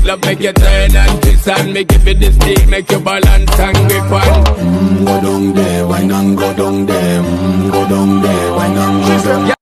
it, love make you turn and twist and make it with the stick, make you balance and grip on. Mm, go down there, why not go down there? Mm, go down there, why not go down there.